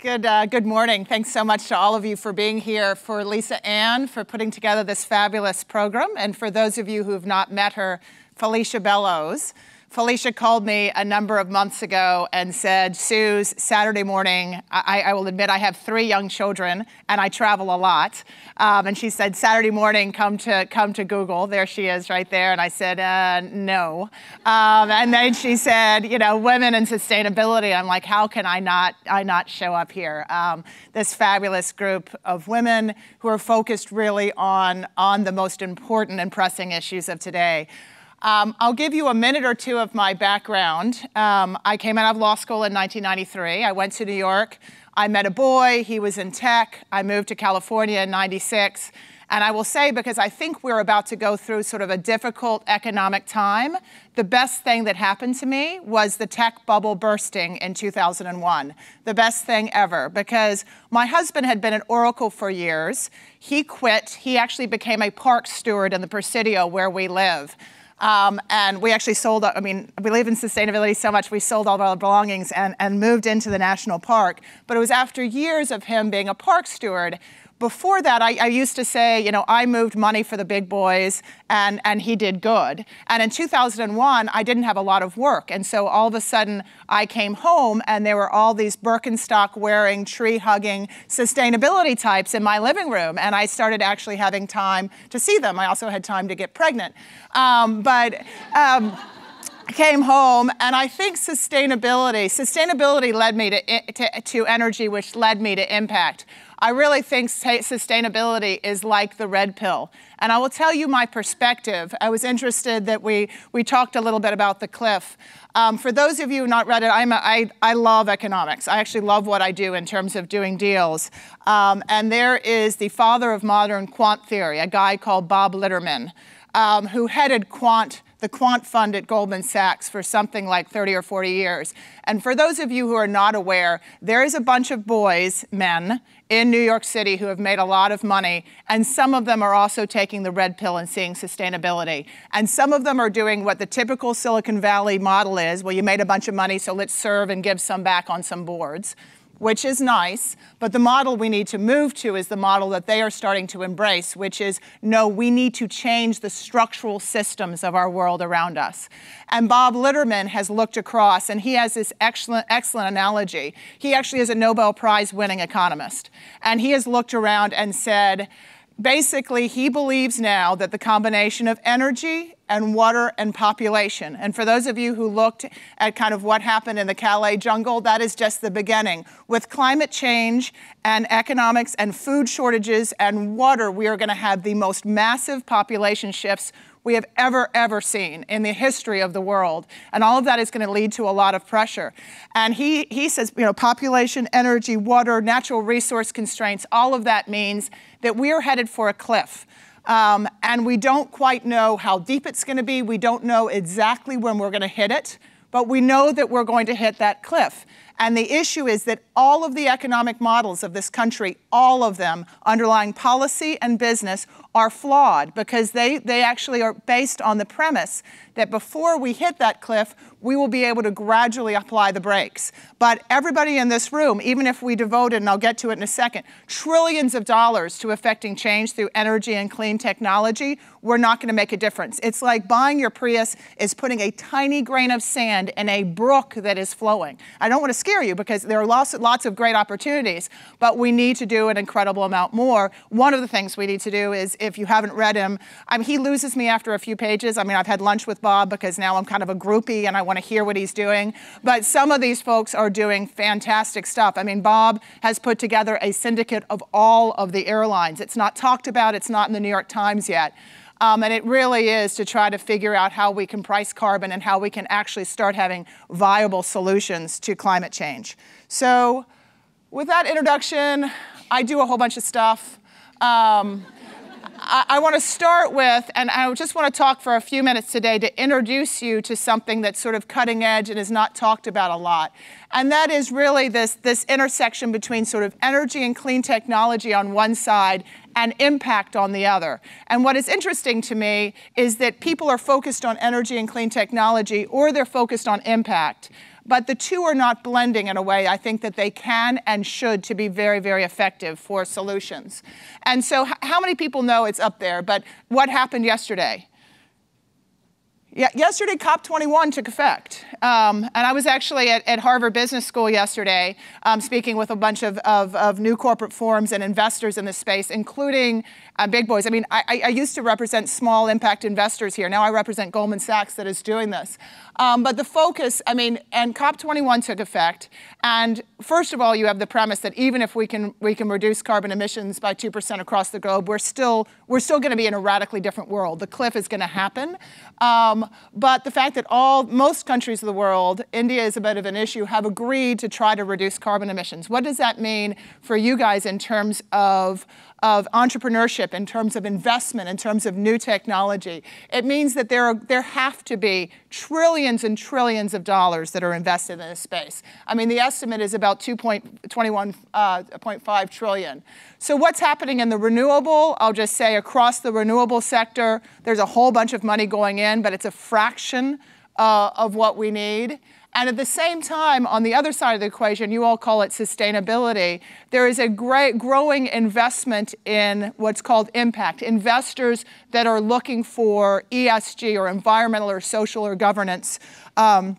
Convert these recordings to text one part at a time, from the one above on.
Good, uh, good morning. Thanks so much to all of you for being here, for Lisa Ann for putting together this fabulous program, and for those of you who have not met her, Felicia Bellows. Felicia called me a number of months ago and said, Suze, Saturday morning, I, I will admit I have three young children and I travel a lot. Um, and she said, Saturday morning, come to, come to Google. There she is right there. And I said, uh, no. Um, and then she said, you know, women and sustainability. I'm like, how can I not, I not show up here? Um, this fabulous group of women who are focused really on, on the most important and pressing issues of today. Um, I'll give you a minute or two of my background. Um, I came out of law school in 1993. I went to New York. I met a boy. He was in tech. I moved to California in 96. And I will say, because I think we're about to go through sort of a difficult economic time, the best thing that happened to me was the tech bubble bursting in 2001. The best thing ever, because my husband had been at Oracle for years. He quit. He actually became a park steward in the Presidio where we live. Um, and we actually sold, I mean, we believe in sustainability so much, we sold all of our belongings and, and moved into the national park. But it was after years of him being a park steward before that, I, I, used to say, you know, I moved money for the big boys and, and he did good. And in 2001, I didn't have a lot of work. And so all of a sudden, I came home and there were all these Birkenstock wearing, tree hugging sustainability types in my living room. And I started actually having time to see them. I also had time to get pregnant. Um, but. Um, came home and I think sustainability, sustainability led me to, to, to energy, which led me to impact. I really think sustainability is like the red pill. And I will tell you my perspective. I was interested that we, we talked a little bit about the cliff. Um, for those of you not read it, I'm a, I, I love economics. I actually love what I do in terms of doing deals. Um, and there is the father of modern quant theory, a guy called Bob Litterman, um, who headed quant the quant fund at Goldman Sachs for something like 30 or 40 years. And for those of you who are not aware, there is a bunch of boys, men, in New York City who have made a lot of money, and some of them are also taking the red pill and seeing sustainability. And some of them are doing what the typical Silicon Valley model is, well, you made a bunch of money, so let's serve and give some back on some boards which is nice, but the model we need to move to is the model that they are starting to embrace, which is no, we need to change the structural systems of our world around us. And Bob Litterman has looked across, and he has this excellent, excellent analogy. He actually is a Nobel Prize winning economist, and he has looked around and said, basically, he believes now that the combination of energy and water and population. And for those of you who looked at kind of what happened in the Calais jungle, that is just the beginning. With climate change and economics and food shortages and water, we are going to have the most massive population shifts we have ever, ever seen in the history of the world. And all of that is going to lead to a lot of pressure. And he, he says, you know, population, energy, water, natural resource constraints, all of that means that we are headed for a cliff. Um, and we don't quite know how deep it's going to be. We don't know exactly when we're going to hit it, but we know that we're going to hit that cliff. And the issue is that all of the economic models of this country, all of them, underlying policy and business, are flawed because they, they actually are based on the premise that before we hit that cliff, we will be able to gradually apply the brakes. But everybody in this room, even if we devoted, and I'll get to it in a second, trillions of dollars to affecting change through energy and clean technology, we're not going to make a difference. It's like buying your Prius is putting a tiny grain of sand in a brook that is flowing. I don't want to scare you because there are lots, lots of great opportunities, but we need to do an incredible amount more. One of the things we need to do is, if you haven't read him, I mean, he loses me after a few pages. I mean, I've had lunch with Bob because now I'm kind of a groupie and I want to hear what he's doing. But some of these folks are doing fantastic stuff. I mean, Bob has put together a syndicate of all of the airlines. It's not talked about, it's not in the New York Times yet. Um, and it really is to try to figure out how we can price carbon and how we can actually start having viable solutions to climate change. So, with that introduction, I do a whole bunch of stuff. Um, I, I want to start with, and I just want to talk for a few minutes today to introduce you to something that's sort of cutting edge and is not talked about a lot. And that is really this, this intersection between sort of energy and clean technology on one side and impact on the other. And what is interesting to me is that people are focused on energy and clean technology or they're focused on impact. but the two are not blending in a way I think that they can and should to be very, very effective for solutions. And so, how many people know it's up there? But what happened yesterday? Yeah, yesterday, COP21 took effect. Um, and I was actually at, at, Harvard Business School yesterday um, speaking with a bunch of, of, of, new corporate forums and investors in this space, including uh, big boys. I mean, I, I, used to represent small impact investors here. Now I represent Goldman Sachs that is doing this. Um, but the focus, I mean, and COP21 took effect. And first of all, you have the premise that even if we can we can reduce carbon emissions by two percent across the globe, we're still we're still going to be in a radically different world. The cliff is going to happen. Um, but the fact that all most countries of the world, India is a bit of an issue, have agreed to try to reduce carbon emissions. What does that mean for you guys in terms of of entrepreneurship, in terms of investment, in terms of new technology. It means that there, are, there have to be trillions and trillions of dollars that are invested in this space. I mean, the estimate is about 2.21.5 uh, trillion. So what's happening in the renewable? I'll just say across the renewable sector, there's a whole bunch of money going in, but it's a fraction uh, of what we need. And at the same time, on the other side of the equation, you all call it sustainability, there is a great growing investment in what's called impact. Investors that are looking for ESG or environmental or social or governance. Um,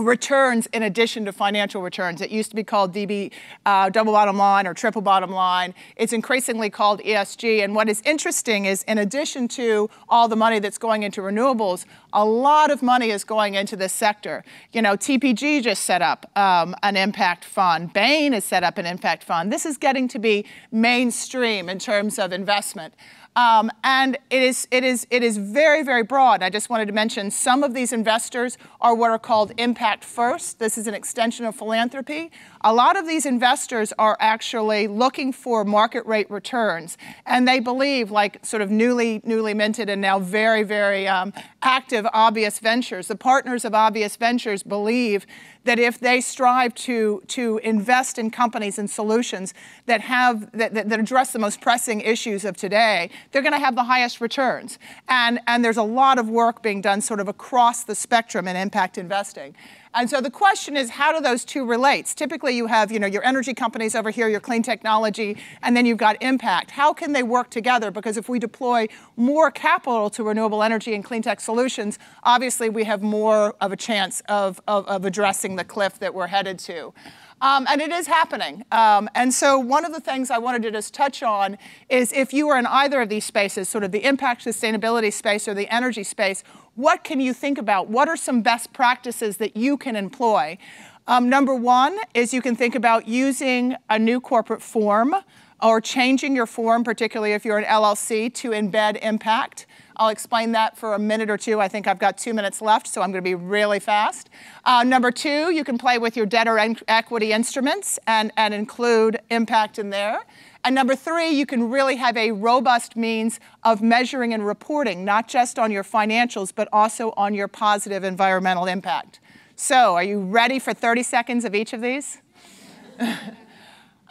returns in addition to financial returns. It used to be called DB uh, double bottom line or triple bottom line. It's increasingly called ESG. And what is interesting is in addition to all the money that's going into renewables, a lot of money is going into this sector. You know, TPG just set up um, an impact fund. Bain has set up an impact fund. This is getting to be mainstream in terms of investment. Um, and it is, it, is, it is very, very broad. I just wanted to mention some of these investors are what are called impact first. This is an extension of philanthropy. A lot of these investors are actually looking for market rate returns. And they believe, like sort of newly, newly minted and now very, very um, active Obvious Ventures, the partners of Obvious Ventures believe that if they strive to, to invest in companies and solutions that, have, that, that, that address the most pressing issues of today, they're going to have the highest returns. And, and there's a lot of work being done sort of across the spectrum in impact investing. And so the question is, how do those two relate? Typically, you have you know, your energy companies over here, your clean technology, and then you've got impact. How can they work together? Because if we deploy more capital to renewable energy and clean tech solutions, obviously we have more of a chance of, of, of addressing the cliff that we're headed to. Um, and it is happening. Um, and so one of the things I wanted to just touch on is if you are in either of these spaces, sort of the impact sustainability space or the energy space, what can you think about? What are some best practices that you can employ? Um, number one is you can think about using a new corporate form or changing your form, particularly if you're an LLC, to embed impact. I'll explain that for a minute or two. I think I've got two minutes left, so I'm going to be really fast. Uh, number two, you can play with your debt or equity instruments and, and include impact in there. And number three, you can really have a robust means of measuring and reporting, not just on your financials, but also on your positive environmental impact. So, are you ready for 30 seconds of each of these?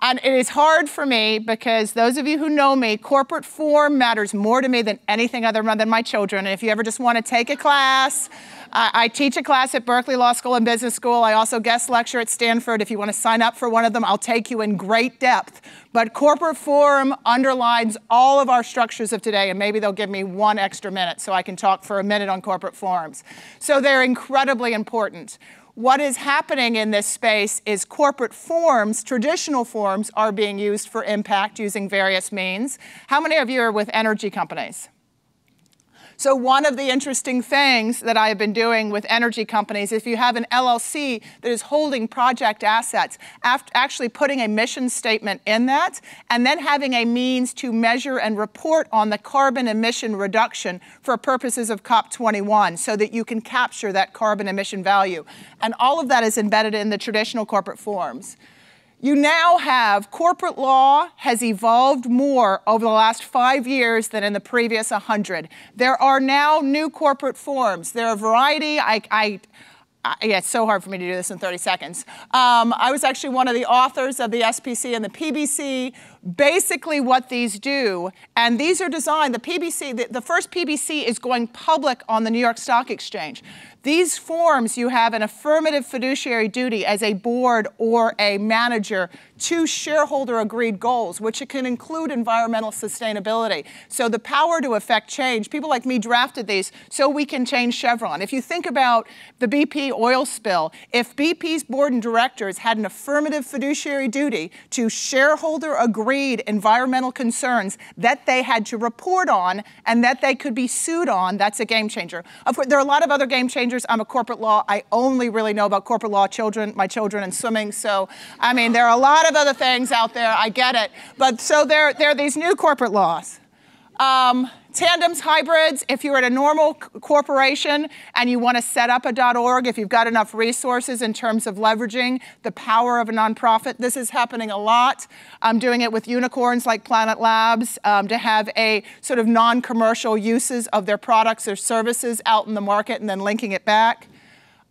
And it is hard for me because those of you who know me, corporate form matters more to me than anything other than my children. And if you ever just want to take a class, I, I teach a class at Berkeley Law School and Business School. I also guest lecture at Stanford. If you want to sign up for one of them, I'll take you in great depth. But corporate form underlines all of our structures of today, and maybe they'll give me one extra minute so I can talk for a minute on corporate forms. So they're incredibly important what is happening in this space is corporate forms, traditional forms, are being used for impact using various means. How many of you are with energy companies? So one of the interesting things that I have been doing with energy companies, if you have an LLC that is holding project assets, actually putting a mission statement in that, and then having a means to measure and report on the carbon emission reduction for purposes of COP21 so that you can capture that carbon emission value. And all of that is embedded in the traditional corporate forms. You now have corporate law has evolved more over the last five years than in the previous 100. There are now new corporate forms. There are a variety. I, I, I, yeah, it's so hard for me to do this in 30 seconds. Um, I was actually one of the authors of the SPC and the PBC basically what these do, and these are designed, the PBC, the, the, first PBC is going public on the New York Stock Exchange. These forms, you have an affirmative fiduciary duty as a board or a manager to shareholder agreed goals, which can include environmental sustainability. So the power to affect change, people like me drafted these so we can change Chevron. If you think about the BP oil spill, if BP's board and directors had an affirmative fiduciary duty to shareholder agreed environmental concerns that they had to report on and that they could be sued on, that's a game changer. Of course, there are a lot of other game changers. I'm a corporate law. I only really know about corporate law children, my children and swimming. So, I mean, there are a lot of of other things out there. I get it. But so there, there are these new corporate laws. Um, tandems, hybrids, if you're at a normal corporation and you want to set up a .org, if you've got enough resources in terms of leveraging the power of a nonprofit, this is happening a lot. I'm doing it with unicorns like Planet Labs um, to have a sort of non-commercial uses of their products or services out in the market and then linking it back.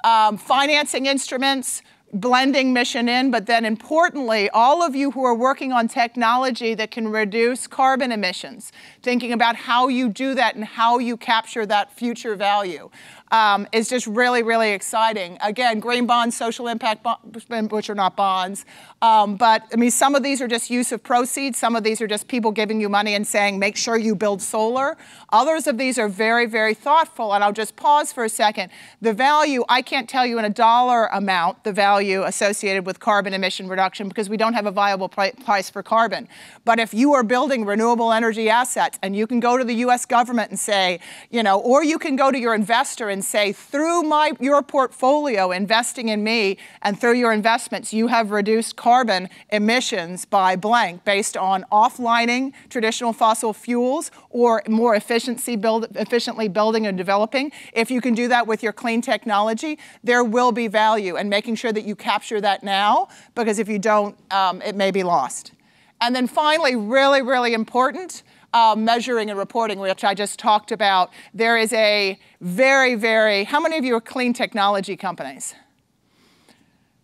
Um, financing instruments, blending mission in, but then importantly, all of you who are working on technology that can reduce carbon emissions, thinking about how you do that and how you capture that future value um, is just really, really exciting. Again, green bonds, social impact bonds, which are not bonds. Um, but I mean, some of these are just use of proceeds. Some of these are just people giving you money and saying, make sure you build solar. Others of these are very, very thoughtful. And I'll just pause for a second. The value, I can't tell you in a dollar amount, the value associated with carbon emission reduction because we don't have a viable price for carbon. But if you are building renewable energy assets and you can go to the US government and say, you know, or you can go to your investor and and say, through my, your portfolio, investing in me, and through your investments, you have reduced carbon emissions by blank based on offlining traditional fossil fuels or more efficiency build, efficiently building and developing. If you can do that with your clean technology, there will be value and making sure that you capture that now, because if you don't, um, it may be lost. And then finally, really, really important, uh, measuring and reporting, which I just talked about, there is a very, very, how many of you are clean technology companies?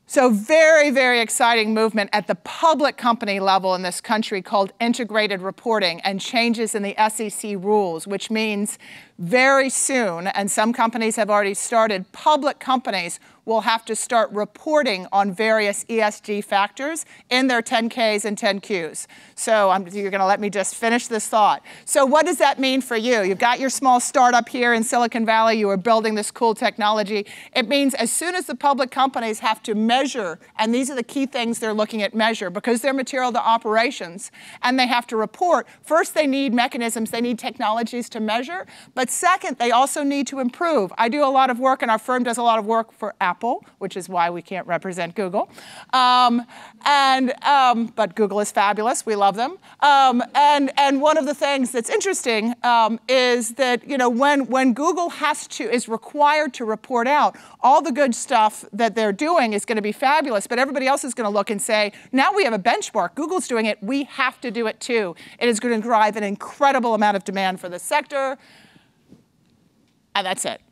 So very, very exciting movement at the public company level in this country called integrated reporting and changes in the SEC rules, which means very soon, and some companies have already started, public companies will have to start reporting on various ESG factors in their 10Ks and 10Qs. So um, you're going to let me just finish this thought. So what does that mean for you? You've got your small startup here in Silicon Valley. You are building this cool technology. It means as soon as the public companies have to measure, and these are the key things they're looking at measure, because they're material to operations, and they have to report, first they need mechanisms, they need technologies to measure, but second, they also need to improve. I do a lot of work, and our firm does a lot of work for Apple Apple, which is why we can't represent Google. Um, and, um, but Google is fabulous. We love them. Um, and, and one of the things that's interesting um, is that you know, when, when Google has to, is required to report out, all the good stuff that they're doing is going to be fabulous, but everybody else is going to look and say, now we have a benchmark. Google's doing it. We have to do it too. It is going to drive an incredible amount of demand for the sector. And that's it.